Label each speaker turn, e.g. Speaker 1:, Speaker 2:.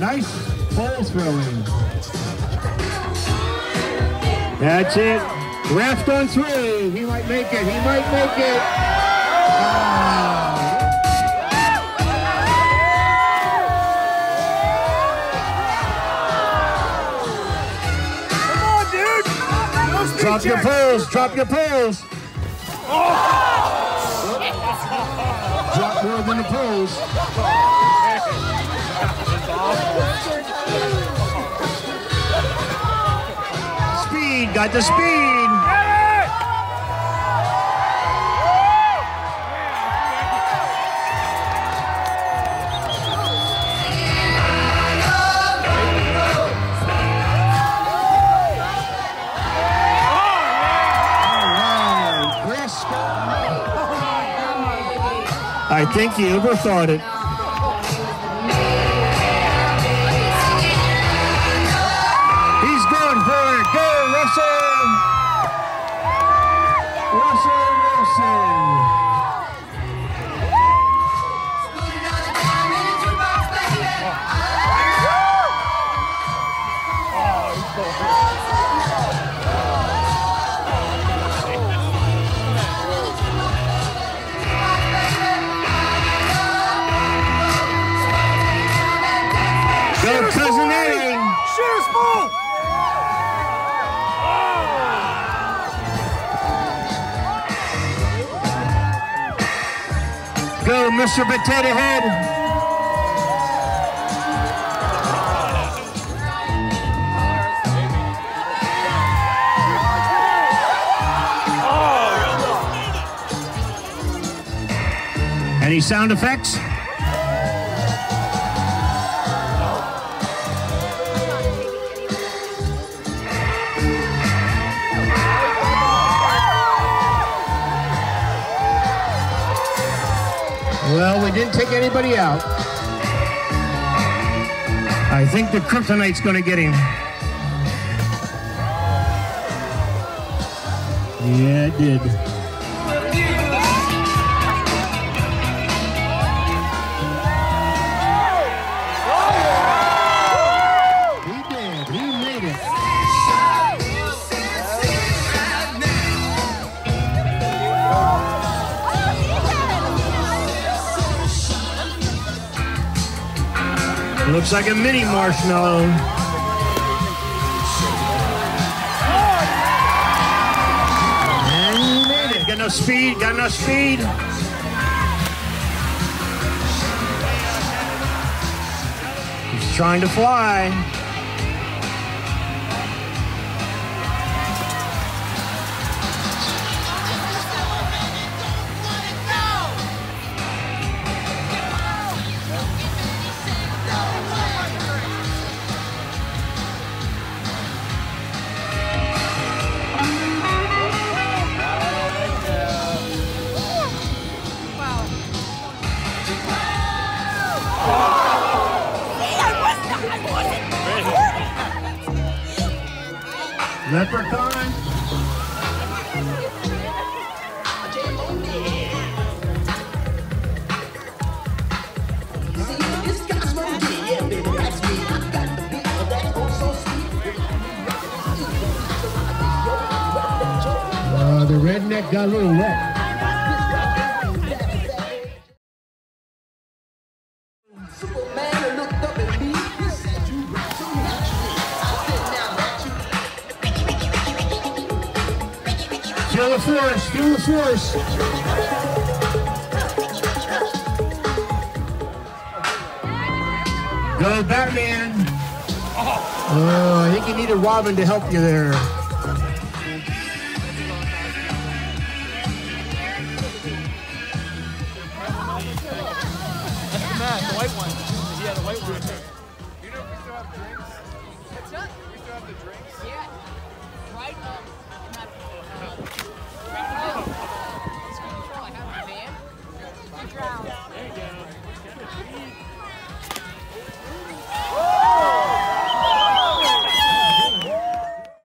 Speaker 1: Nice pole throwing. That's it. Ref on three. He might make it. He might make it. Come
Speaker 2: on, dude.
Speaker 1: Drop your poles. Drop your poles. Oh. Drop more than the poles. Speed. Got the speed. I think he overthought it. Go, cousin Go, Mr. Potato Head. Any sound effects? Didn't take anybody out. I think the kryptonite's going to get him. Yeah, it did. Looks like a mini marshmallow. And he made it. Got no speed. Got no speed. He's trying to fly. Leprechaun. Uh, the redneck got a little wet. Feel the force, feel the force. Go Batman. Oh, I think you needed Robin to help you there. Yeah, the
Speaker 2: white one. You know if we still have drinks? We still have the drinks.